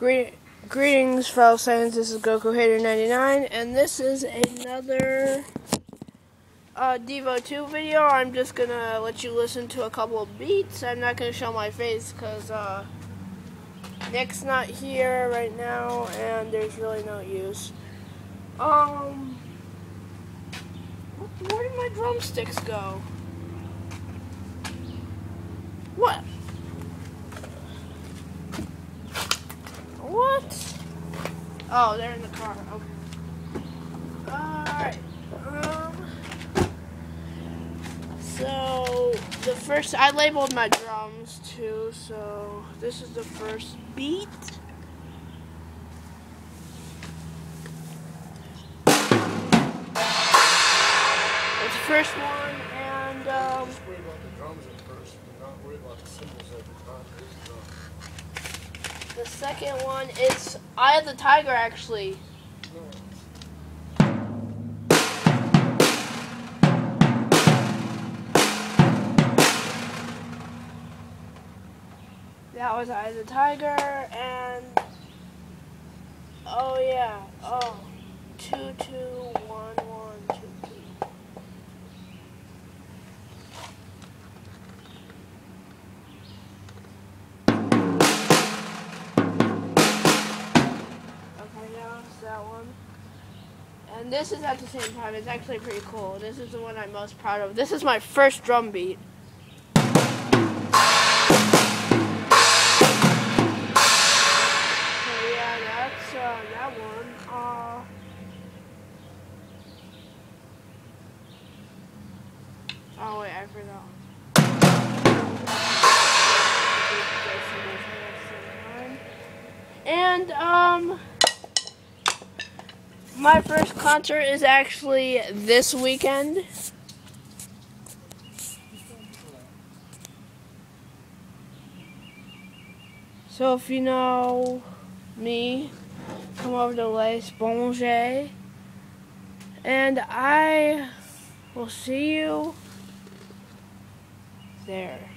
Greet, greetings, fellow Saiyans. This is Goku Hater 99, and this is another uh, Devo 2 video. I'm just gonna let you listen to a couple of beats. I'm not gonna show my face because uh, Nick's not here right now, and there's really no use. Um, where did my drumsticks go? What? What? Oh, they're in the car. Okay. Alright. Um, so, the first, I labeled my drums too, so this is the first beat. It's the first one, and, um, the second one, it's Eye of the Tiger, actually. That was Eye of the Tiger, and oh yeah, oh two two that one. And this is at the same time. It's actually pretty cool. This is the one I'm most proud of. This is my first drum beat. Uh, that one. Uh, oh wait, I forgot. And um, my first concert is actually this weekend. So if you know me, come over to Les Bonge. And I will see you there.